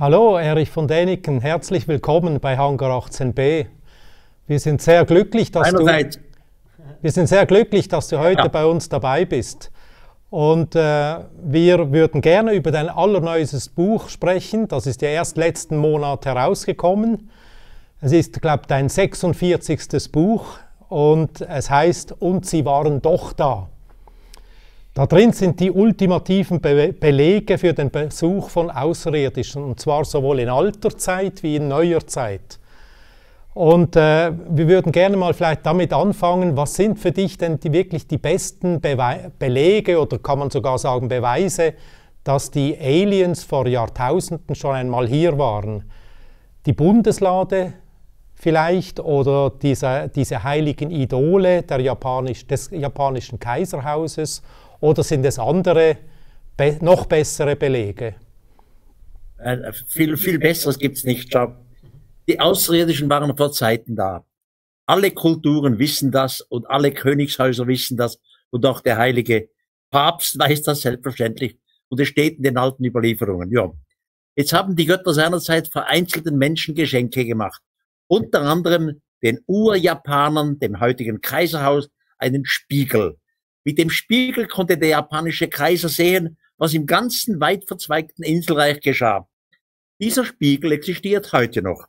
Hallo, Erich von Däniken, herzlich willkommen bei Hangar 18b. Wir sind sehr glücklich, dass du, wir sind sehr glücklich, dass du heute ja. bei uns dabei bist. Und äh, wir würden gerne über dein allerneuestes Buch sprechen. Das ist ja erst letzten Monat herausgekommen. Es ist, glaube ich, dein 46. Buch und es heißt Und sie waren doch da. Da drin sind die ultimativen Be Belege für den Besuch von Außerirdischen, und zwar sowohl in alter Zeit wie in neuer Zeit. Und äh, wir würden gerne mal vielleicht damit anfangen, was sind für dich denn die, wirklich die besten Bewe Belege oder kann man sogar sagen Beweise, dass die Aliens vor Jahrtausenden schon einmal hier waren? Die Bundeslade vielleicht oder diese, diese heiligen Idole Japanisch, des japanischen Kaiserhauses oder sind es andere, be noch bessere Belege? Äh, viel, viel Besseres gibt's nicht. Schau. Die Außerirdischen waren vor Zeiten da. Alle Kulturen wissen das und alle Königshäuser wissen das und auch der heilige Papst weiß das selbstverständlich und es steht in den alten Überlieferungen. Ja. Jetzt haben die Götter seinerzeit vereinzelten Menschen Geschenke gemacht. Unter anderem den Urjapanern, dem heutigen Kaiserhaus, einen Spiegel. Mit dem Spiegel konnte der japanische Kaiser sehen, was im ganzen weit verzweigten Inselreich geschah. Dieser Spiegel existiert heute noch.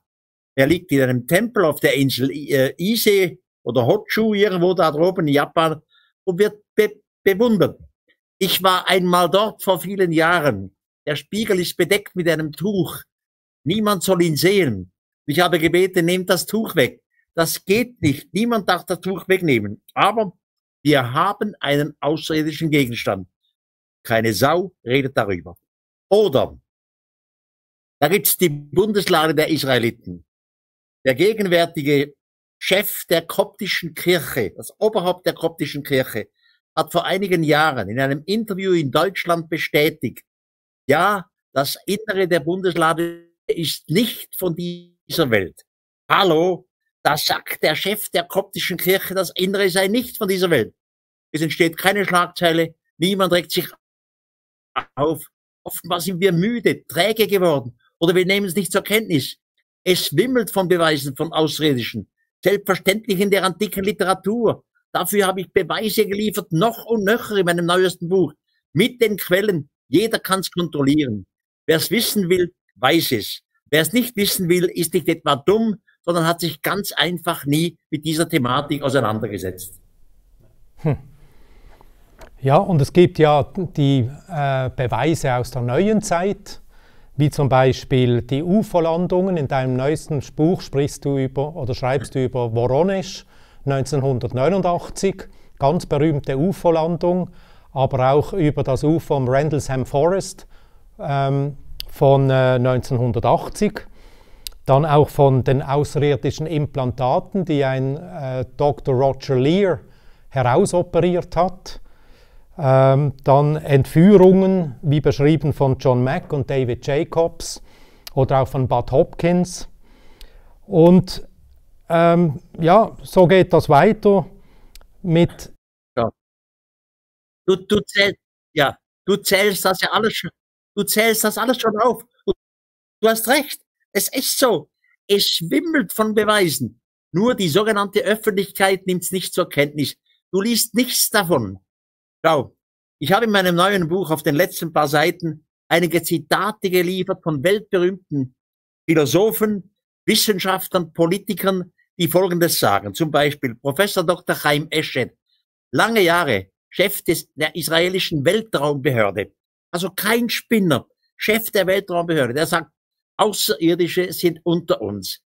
Er liegt in einem Tempel auf der Insel äh, Ise oder Hotshu, irgendwo da droben in Japan, und wird be bewundert. Ich war einmal dort vor vielen Jahren. Der Spiegel ist bedeckt mit einem Tuch. Niemand soll ihn sehen. Ich habe gebeten, nehmt das Tuch weg. Das geht nicht. Niemand darf das Tuch wegnehmen. Aber wir haben einen außerirdischen Gegenstand. Keine Sau redet darüber. Oder da gibt's die Bundeslade der Israeliten. Der gegenwärtige Chef der koptischen Kirche, das Oberhaupt der koptischen Kirche, hat vor einigen Jahren in einem Interview in Deutschland bestätigt, ja, das Innere der Bundeslade ist nicht von dieser Welt. Hallo, da sagt der Chef der koptischen Kirche, das Innere sei nicht von dieser Welt. Es entsteht keine Schlagzeile, niemand regt sich auf. Offenbar sind wir müde, träge geworden oder wir nehmen es nicht zur Kenntnis. Es wimmelt von Beweisen von Außerirdischen. Selbstverständlich in der antiken Literatur. Dafür habe ich Beweise geliefert, noch und nöcher in meinem neuesten Buch. Mit den Quellen. Jeder kann es kontrollieren. Wer es wissen will, weiß es. Wer es nicht wissen will, ist nicht etwa dumm, sondern hat sich ganz einfach nie mit dieser Thematik auseinandergesetzt. Hm. Ja, und es gibt ja die äh, Beweise aus der neuen Zeit, wie zum Beispiel die UFO-Landungen. In deinem neuesten Buch sprichst du über oder schreibst du über Voronezh 1989, ganz berühmte UFO-Landung, aber auch über das UFO im Rendlesham Forest ähm, von äh, 1980. Dann auch von den außerirdischen Implantaten, die ein äh, Dr. Roger Lear herausoperiert hat. Ähm, dann Entführungen, wie beschrieben von John Mack und David Jacobs oder auch von Bud Hopkins. Und ähm, ja, so geht das weiter mit. Ja. Du, du, zähl, ja, du zählst das ja alles schon, du zählst das alles schon auf. Du hast recht. Es ist so. Es schwimmelt von Beweisen. Nur die sogenannte Öffentlichkeit nimmt es nicht zur Kenntnis. Du liest nichts davon. Schau, ich habe in meinem neuen Buch auf den letzten paar Seiten einige Zitate geliefert von weltberühmten Philosophen, Wissenschaftlern, Politikern, die Folgendes sagen. Zum Beispiel Professor Dr. Chaim Eshed, lange Jahre Chef des, der israelischen Weltraumbehörde. Also kein Spinner, Chef der Weltraumbehörde. Der sagt, Außerirdische sind unter uns.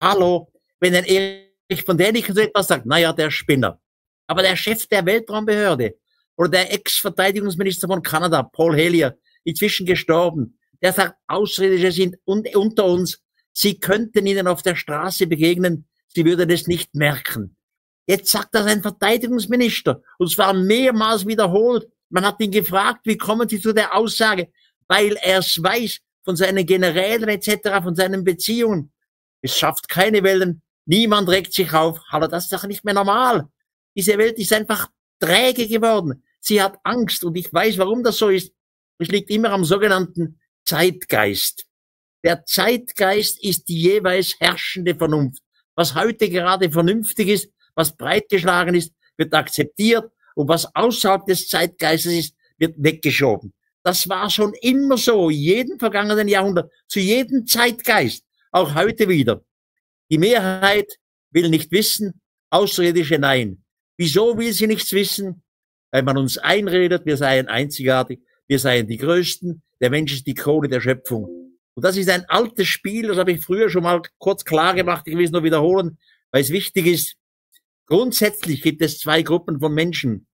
Hallo, wenn ein Erich von Däniken so etwas sagt, naja, der Spinner. Aber der Chef der Weltraumbehörde, oder der Ex-Verteidigungsminister von Kanada, Paul Hellyer, inzwischen gestorben, der sagt, Ausländische sind unter uns, sie könnten ihnen auf der Straße begegnen, sie würden es nicht merken. Jetzt sagt das ein Verteidigungsminister, und zwar mehrmals wiederholt. Man hat ihn gefragt, wie kommen Sie zu der Aussage? Weil er es weiß von seinen Generälen etc., von seinen Beziehungen. Es schafft keine Wellen, niemand regt sich auf. Aber das ist doch nicht mehr normal. Diese Welt ist einfach träge geworden. Sie hat Angst und ich weiß, warum das so ist. Es liegt immer am sogenannten Zeitgeist. Der Zeitgeist ist die jeweils herrschende Vernunft. Was heute gerade vernünftig ist, was breitgeschlagen ist, wird akzeptiert und was außerhalb des Zeitgeistes ist, wird weggeschoben. Das war schon immer so, jeden vergangenen Jahrhundert, zu jedem Zeitgeist, auch heute wieder. Die Mehrheit will nicht wissen, Außerirdische nein. Wieso will sie nichts wissen? Weil man uns einredet, wir seien einzigartig, wir seien die Größten, der Mensch ist die Krone der Schöpfung. Und das ist ein altes Spiel, das habe ich früher schon mal kurz klar gemacht, ich will es nur wiederholen, weil es wichtig ist. Grundsätzlich gibt es zwei Gruppen von Menschen,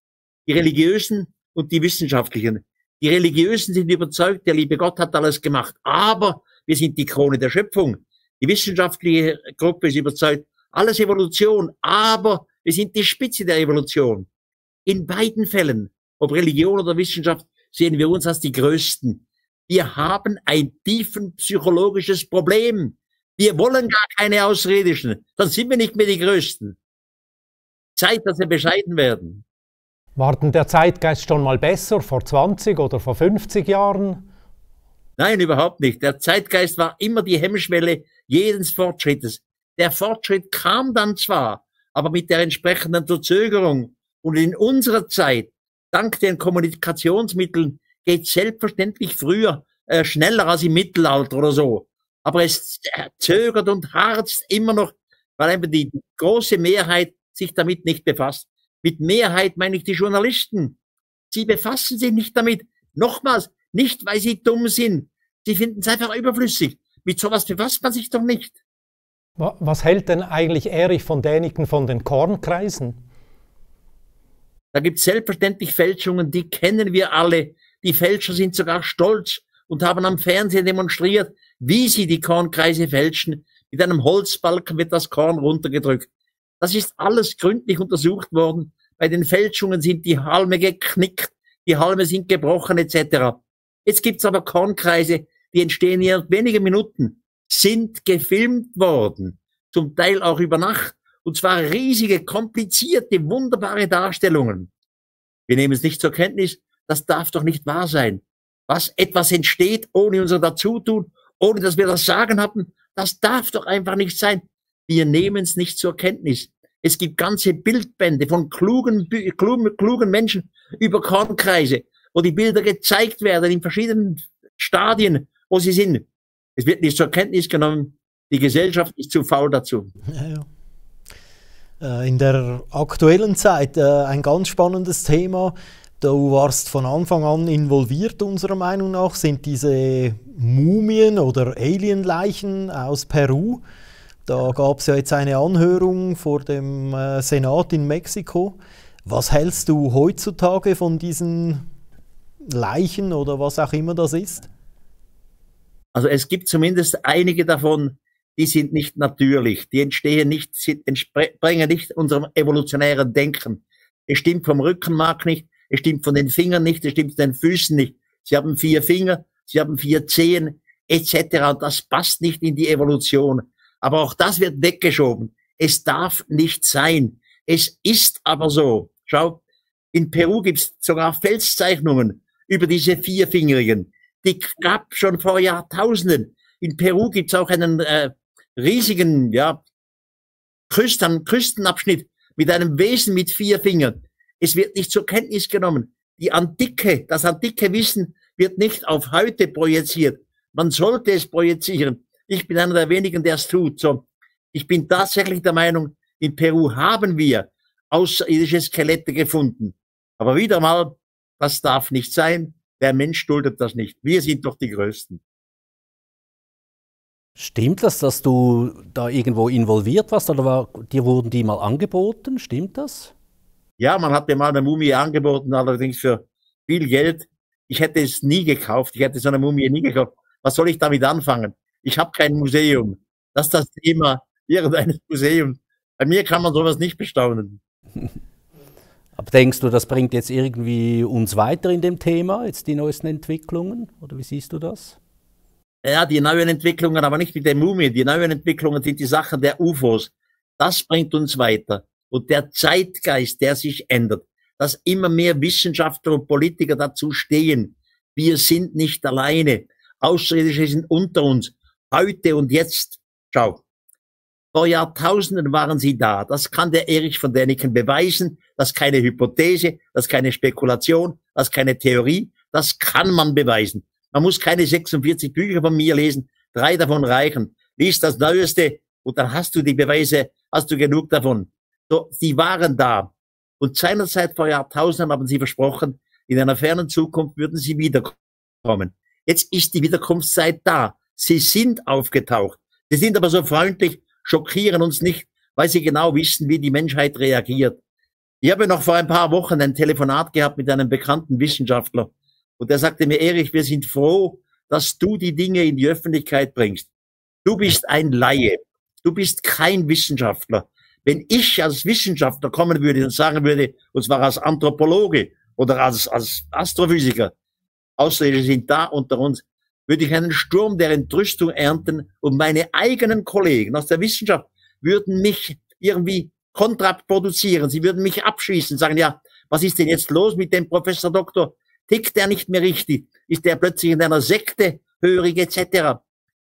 die religiösen und die wissenschaftlichen. Die religiösen sind überzeugt, der liebe Gott hat alles gemacht, aber wir sind die Krone der Schöpfung. Die wissenschaftliche Gruppe ist überzeugt, alles Evolution, aber wir sind die Spitze der Evolution. In beiden Fällen, ob Religion oder Wissenschaft, sehen wir uns als die Größten. Wir haben ein tiefenpsychologisches Problem. Wir wollen gar keine Ausredischen, dann sind wir nicht mehr die Größten. Zeit, dass wir bescheiden werden. War denn der Zeitgeist schon mal besser vor 20 oder vor 50 Jahren? Nein, überhaupt nicht. Der Zeitgeist war immer die Hemmschwelle jedes Fortschrittes. Der Fortschritt kam dann zwar, aber mit der entsprechenden Verzögerung. Und in unserer Zeit, dank den Kommunikationsmitteln, geht selbstverständlich früher äh, schneller als im Mittelalter oder so. Aber es zögert und harzt immer noch, weil eben die große Mehrheit sich damit nicht befasst. Mit Mehrheit meine ich die Journalisten. Sie befassen sich nicht damit. Nochmals, nicht weil sie dumm sind. Sie finden es einfach überflüssig. Mit sowas befasst man sich doch nicht. Was hält denn eigentlich Erich von Däniken von den Kornkreisen? Da gibt es selbstverständlich Fälschungen, die kennen wir alle. Die Fälscher sind sogar stolz und haben am Fernsehen demonstriert, wie sie die Kornkreise fälschen. Mit einem Holzbalken wird das Korn runtergedrückt. Das ist alles gründlich untersucht worden. Bei den Fälschungen sind die Halme geknickt, die Halme sind gebrochen etc. Jetzt gibt's aber Kornkreise, die entstehen in wenigen Minuten sind gefilmt worden, zum Teil auch über Nacht, und zwar riesige, komplizierte, wunderbare Darstellungen. Wir nehmen es nicht zur Kenntnis, das darf doch nicht wahr sein. Was etwas entsteht ohne unser Dazutun, ohne dass wir das Sagen hatten, das darf doch einfach nicht sein. Wir nehmen es nicht zur Kenntnis. Es gibt ganze Bildbände von klugen, klugen, Menschen über Kornkreise, wo die Bilder gezeigt werden in verschiedenen Stadien, wo sie sind. Es wird nicht zur Kenntnis genommen. Die Gesellschaft ist zu faul dazu. Ja, ja. Äh, in der aktuellen Zeit äh, ein ganz spannendes Thema. Du warst von Anfang an involviert, unserer Meinung nach, sind diese Mumien oder Alienleichen aus Peru. Da gab es ja jetzt eine Anhörung vor dem äh, Senat in Mexiko. Was hältst du heutzutage von diesen Leichen oder was auch immer das ist? Also es gibt zumindest einige davon, die sind nicht natürlich, die entstehen nicht, entspringen nicht unserem evolutionären Denken. Es stimmt vom Rückenmark nicht, es stimmt von den Fingern nicht, es stimmt von den Füßen nicht. Sie haben vier Finger, sie haben vier Zehen, etc. Und das passt nicht in die Evolution. Aber auch das wird weggeschoben. Es darf nicht sein. Es ist aber so. Schau, in Peru gibt's sogar Felszeichnungen über diese Vierfingerigen die gab schon vor Jahrtausenden. In Peru gibt's auch einen äh, riesigen ja, Küsten, Küstenabschnitt mit einem Wesen mit vier Fingern. Es wird nicht zur Kenntnis genommen. Die Antike, das antike Wissen wird nicht auf heute projiziert. Man sollte es projizieren. Ich bin einer der wenigen, der es tut. So, ich bin tatsächlich der Meinung, in Peru haben wir außerirdische Skelette gefunden. Aber wieder mal, das darf nicht sein. Der Mensch duldet das nicht. Wir sind doch die Größten. Stimmt das, dass du da irgendwo involviert warst oder war, dir wurden die mal angeboten? Stimmt das? Ja, man hat mir mal eine Mumie angeboten, allerdings für viel Geld. Ich hätte es nie gekauft. Ich hätte so eine Mumie nie gekauft. Was soll ich damit anfangen? Ich habe kein Museum. Das ist das Thema irgendeines Museums. Bei mir kann man sowas nicht bestaunen. Aber denkst du, das bringt jetzt irgendwie uns weiter in dem Thema, jetzt die neuesten Entwicklungen? Oder wie siehst du das? Ja, die neuen Entwicklungen, aber nicht mit der Mumie. Die neuen Entwicklungen sind die Sachen der UFOs. Das bringt uns weiter. Und der Zeitgeist, der sich ändert, dass immer mehr Wissenschaftler und Politiker dazu stehen. Wir sind nicht alleine. Außerirdische sind unter uns. Heute und jetzt. Schau. Vor Jahrtausenden waren sie da. Das kann der Erich von Däniken beweisen. Das ist keine Hypothese, das ist keine Spekulation, das ist keine Theorie. Das kann man beweisen. Man muss keine 46 Bücher von mir lesen. Drei davon reichen. Lies das Neueste und dann hast du die Beweise, hast du genug davon. So, sie waren da. Und seinerzeit vor Jahrtausenden haben sie versprochen, in einer fernen Zukunft würden sie wiederkommen. Jetzt ist die Wiederkunftszeit da. Sie sind aufgetaucht. Sie sind aber so freundlich, schockieren uns nicht, weil sie genau wissen, wie die Menschheit reagiert. Ich habe noch vor ein paar Wochen ein Telefonat gehabt mit einem bekannten Wissenschaftler und der sagte mir, Erich, wir sind froh, dass du die Dinge in die Öffentlichkeit bringst. Du bist ein Laie. Du bist kein Wissenschaftler. Wenn ich als Wissenschaftler kommen würde und sagen würde, und zwar als Anthropologe oder als, als Astrophysiker, Ausländer sind da unter uns, würde ich einen Sturm der Entrüstung ernten und meine eigenen Kollegen aus der Wissenschaft würden mich irgendwie kontraproduzieren. Sie würden mich abschießen, sagen, ja, was ist denn jetzt los mit dem Professor Doktor? Tickt der nicht mehr richtig? Ist der plötzlich in einer Sekte hörig etc.?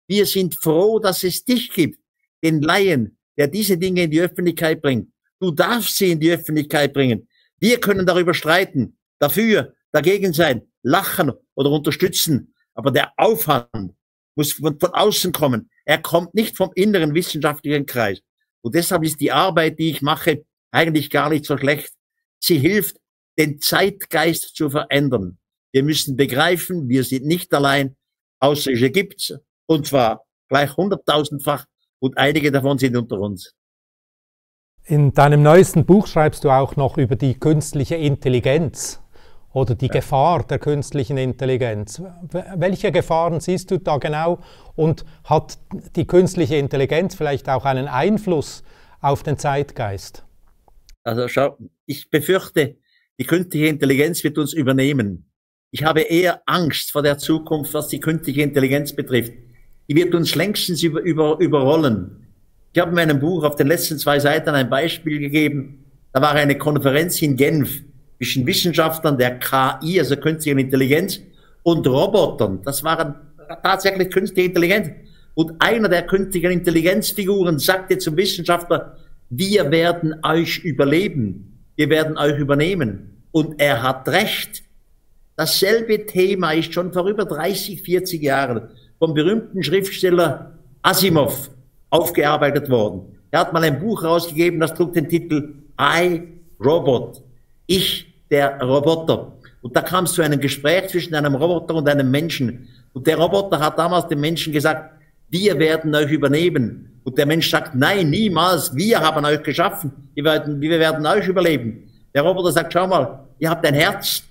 Wir sind froh, dass es dich gibt, den Laien, der diese Dinge in die Öffentlichkeit bringt. Du darfst sie in die Öffentlichkeit bringen. Wir können darüber streiten, dafür, dagegen sein, lachen oder unterstützen. Aber der Aufwand muss von, von außen kommen. Er kommt nicht vom inneren wissenschaftlichen Kreis. Und deshalb ist die Arbeit, die ich mache, eigentlich gar nicht so schlecht. Sie hilft, den Zeitgeist zu verändern. Wir müssen begreifen, wir sind nicht allein. Außerirdische gibt's. Und zwar gleich hunderttausendfach. Und einige davon sind unter uns. In deinem neuesten Buch schreibst du auch noch über die künstliche Intelligenz oder die ja. Gefahr der künstlichen Intelligenz. Welche Gefahren siehst du da genau und hat die künstliche Intelligenz vielleicht auch einen Einfluss auf den Zeitgeist? Also schau, ich befürchte, die künstliche Intelligenz wird uns übernehmen. Ich habe eher Angst vor der Zukunft, was die künstliche Intelligenz betrifft. Die wird uns längstens über, über, überrollen. Ich habe in meinem Buch auf den letzten zwei Seiten ein Beispiel gegeben. Da war eine Konferenz in Genf zwischen Wissenschaftlern der KI, also künstliche Intelligenz, und Robotern. Das waren tatsächlich künstliche Intelligenz. Und einer der künstlichen Intelligenzfiguren sagte zum Wissenschaftler, wir werden euch überleben, wir werden euch übernehmen. Und er hat recht. Dasselbe Thema ist schon vor über 30, 40 Jahren vom berühmten Schriftsteller Asimov aufgearbeitet worden. Er hat mal ein Buch rausgegeben, das trug den Titel I, Robot. Ich, der Roboter. Und da kam es zu einem Gespräch zwischen einem Roboter und einem Menschen. Und der Roboter hat damals dem Menschen gesagt, wir werden euch übernehmen. Und der Mensch sagt, nein, niemals, wir haben euch geschaffen. Wir werden, wir werden euch überleben. Der Roboter sagt, schau mal, ihr habt ein Herz.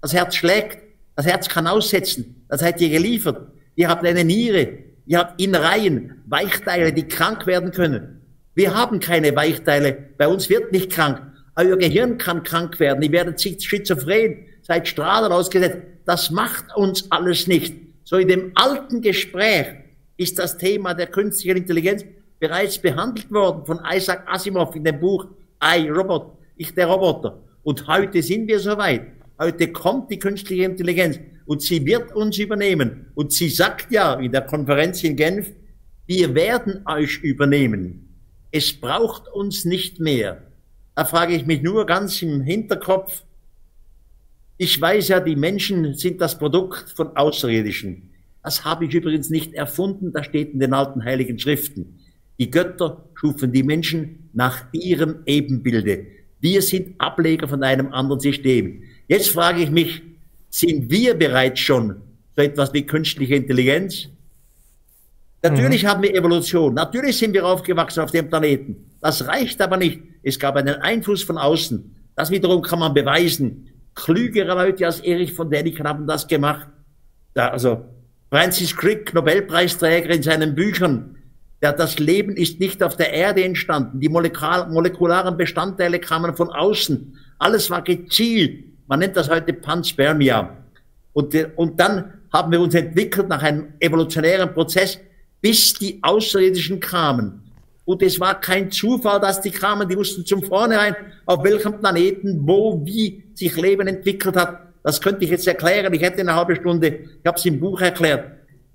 Das Herz schlägt. Das Herz kann aussetzen. Das seid ihr geliefert. Ihr habt eine Niere. Ihr habt Innereien, Weichteile, die krank werden können. Wir haben keine Weichteile. Bei uns wird nicht krank. Euer Gehirn kann krank werden. Ihr werdet schizophren, seid Strahlen ausgesetzt. Das macht uns alles nicht. So in dem alten Gespräch ist das Thema der künstlichen Intelligenz bereits behandelt worden von Isaac Asimov in dem Buch I, Robot, ich der Roboter. Und heute sind wir soweit. Heute kommt die künstliche Intelligenz und sie wird uns übernehmen. Und sie sagt ja in der Konferenz in Genf, wir werden euch übernehmen. Es braucht uns nicht mehr. Da frage ich mich nur ganz im Hinterkopf. Ich weiß ja, die Menschen sind das Produkt von Außerirdischen. Das habe ich übrigens nicht erfunden, das steht in den alten heiligen Schriften. Die Götter schufen die Menschen nach ihrem Ebenbilde. Wir sind Ableger von einem anderen System. Jetzt frage ich mich, sind wir bereits schon so etwas wie künstliche Intelligenz? Natürlich mhm. haben wir Evolution. Natürlich sind wir aufgewachsen auf dem Planeten. Das reicht aber nicht. Es gab einen Einfluss von außen. Das wiederum kann man beweisen. Klügere Leute als Erich von Däniken haben das gemacht. Da, also Francis Crick, Nobelpreisträger in seinen Büchern, der, das Leben ist nicht auf der Erde entstanden. Die molekularen Bestandteile kamen von außen. Alles war gezielt. Man nennt das heute Panspermia. Und, und dann haben wir uns entwickelt nach einem evolutionären Prozess, bis die Außerirdischen kamen. Und es war kein Zufall, dass die kamen. Die wussten zum Vornherein, auf welchem Planeten, wo, wie sich Leben entwickelt hat. Das könnte ich jetzt erklären. Ich hätte eine halbe Stunde, ich habe es im Buch erklärt.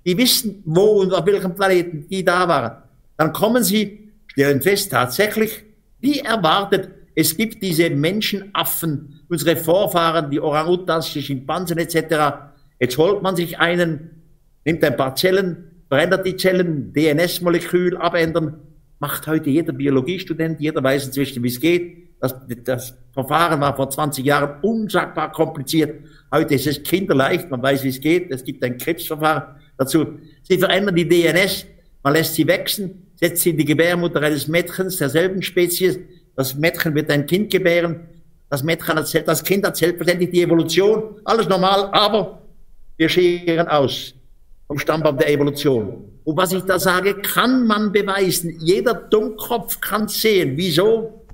Die wissen, wo und auf welchem Planeten die da waren. Dann kommen sie, stellen fest, tatsächlich, wie erwartet, es gibt diese Menschenaffen, unsere Vorfahren, die Orang-Utans, die Schimpansen etc. Jetzt holt man sich einen, nimmt ein paar Zellen, verändert die Zellen, DNS-Molekül abändern, macht heute jeder Biologiestudent, jeder weiß inzwischen, wie es geht. Das, das Verfahren war vor 20 Jahren unsagbar kompliziert. Heute ist es kinderleicht, man weiß, wie es geht. Es gibt ein Krebsverfahren dazu. Sie verändern die DNS, man lässt sie wachsen, setzt sie in die Gebärmutter eines Mädchens derselben Spezies. Das Mädchen wird ein Kind gebären. Das Mädchen hat, das Kind hat selbstverständlich die Evolution. Alles normal, aber wir scheren aus vom Stammbaum der Evolution. Und was ich da sage, kann man beweisen. Jeder Dummkopf kann sehen. Wieso?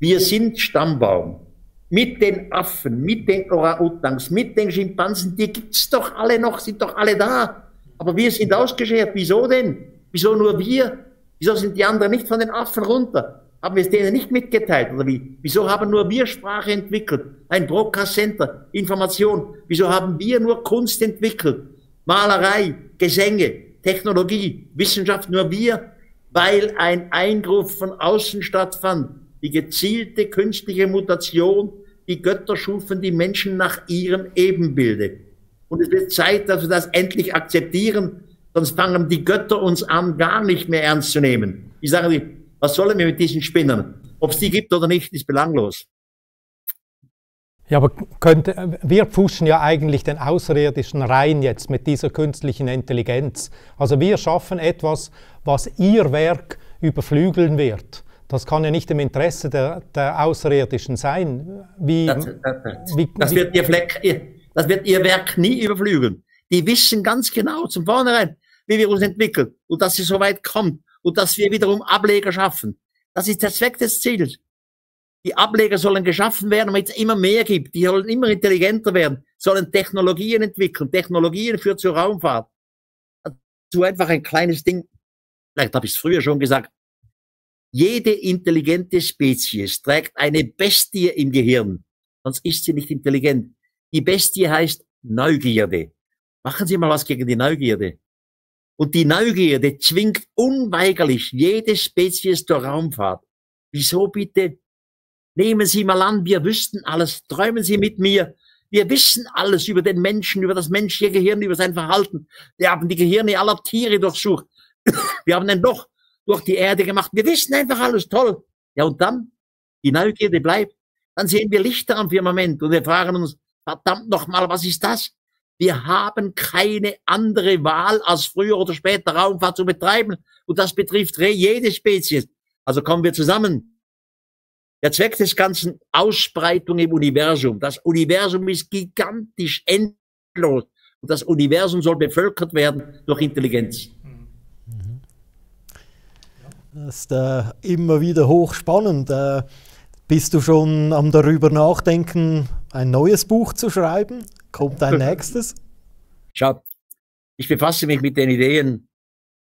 Wir sind Stammbaum. Mit den Affen, mit den Orang-Utans, mit den Schimpansen, die gibt's doch alle noch, sind doch alle da. Aber wir sind ausgeschert. Wieso denn? Wieso nur wir? Wieso sind die anderen nicht von den Affen runter? Haben wir es denen nicht mitgeteilt oder wie? Wieso haben nur wir Sprache entwickelt? Ein Broadcast Center, Information. Wieso haben wir nur Kunst entwickelt? Malerei, Gesänge, Technologie, Wissenschaft nur wir, weil ein Eingriff von außen stattfand. Die gezielte künstliche Mutation, die Götter schufen die Menschen nach ihrem Ebenbilde. Und es wird Zeit, dass wir das endlich akzeptieren, sonst fangen die Götter uns an, gar nicht mehr ernst zu nehmen. Ich sage, was sollen wir mit diesen Spinnern? Ob es die gibt oder nicht, ist belanglos. Ja, aber könnte, wir pushen ja eigentlich den Außerirdischen rein jetzt mit dieser künstlichen Intelligenz. Also wir schaffen etwas, was ihr Werk überflügeln wird. Das kann ja nicht im Interesse der, der Außerirdischen sein. Wie, das, das, wie, das, wird ihr Fleck, das wird ihr Werk nie überflügeln. Die wissen ganz genau zum Vornherein, wie wir uns entwickeln und dass sie so weit kommt und dass wir wiederum Ableger schaffen. Das ist der Zweck des Ziels. Die Ableger sollen geschaffen werden, damit es immer mehr gibt. Die sollen immer intelligenter werden, sollen Technologien entwickeln. Technologien führt zur Raumfahrt. So einfach ein kleines Ding. Vielleicht habe ich es früher schon gesagt. Jede intelligente Spezies trägt eine Bestie im Gehirn. Sonst ist sie nicht intelligent. Die Bestie heißt Neugierde. Machen Sie mal was gegen die Neugierde. Und die Neugierde zwingt unweigerlich jede Spezies zur Raumfahrt. Wieso bitte? Nehmen Sie mal an, wir wüssten alles. Träumen Sie mit mir. Wir wissen alles über den Menschen, über das menschliche Gehirn, über sein Verhalten. Wir haben die Gehirne aller Tiere durchsucht. Wir haben ein Loch durch die Erde gemacht. Wir wissen einfach alles toll. Ja, und dann? Die Neugierde bleibt. Dann sehen wir Lichter am Firmament und wir fragen uns, verdammt nochmal, was ist das? Wir haben keine andere Wahl, als früher oder später Raumfahrt zu betreiben. Und das betrifft jede Spezies. Also kommen wir zusammen. Der Zweck des Ganzen, Ausbreitung im Universum. Das Universum ist gigantisch, endlos. Und das Universum soll bevölkert werden durch Intelligenz. Das ist äh, immer wieder hochspannend. Äh, bist du schon am darüber nachdenken, ein neues Buch zu schreiben? Kommt ein nächstes? Schau, ich befasse mich mit den Ideen,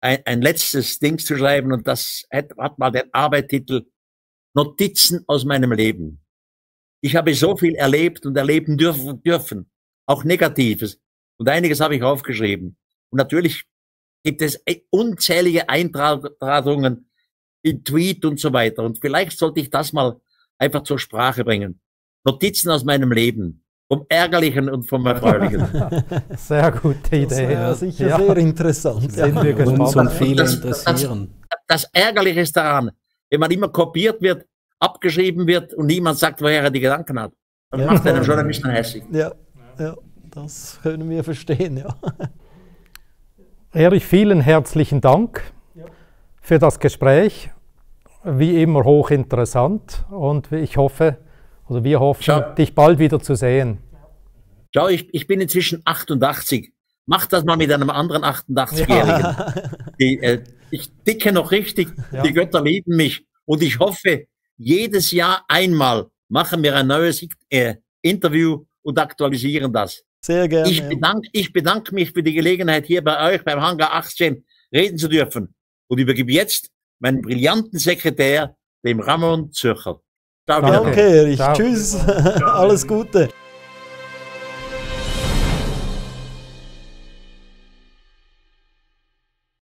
ein, ein letztes Ding zu schreiben und das hat, hat mal den Arbeittitel Notizen aus meinem Leben. Ich habe so viel erlebt und erleben dürfen, dürfen, auch Negatives. Und einiges habe ich aufgeschrieben. Und natürlich gibt es unzählige Eintragungen in Tweet und so weiter. Und vielleicht sollte ich das mal einfach zur Sprache bringen. Notizen aus meinem Leben. Vom Ärgerlichen und vom Erfreulichen. sehr gute Idee. Das sicher ja. sehr interessant. Sind ja. wir gespannt. Uns und viele das, interessieren. Das, das, das Ärgerliche ist daran, wenn man immer kopiert wird, abgeschrieben wird und niemand sagt, woher er die Gedanken hat. Dann ja. macht er einen schon ein bisschen hässlich. Ja, ja, das können wir verstehen, ja. Erich, vielen herzlichen Dank für das Gespräch. Wie immer hochinteressant und ich hoffe, also wir hoffen, Schau. dich bald wieder zu sehen. Schau, ich, ich bin inzwischen 88. Mach das mal mit einem anderen 88-Jährigen. Ja. äh, ich dicke noch richtig, ja. die Götter lieben mich. Und ich hoffe, jedes Jahr einmal machen wir ein neues äh, Interview und aktualisieren das. Sehr gerne. Ich bedanke, ich bedanke mich für die Gelegenheit, hier bei euch beim Hangar 18 reden zu dürfen und übergebe jetzt meinen brillanten Sekretär, dem Ramon Zürcher. Ciao, Danke, Erich. Tschüss. Alles Gute.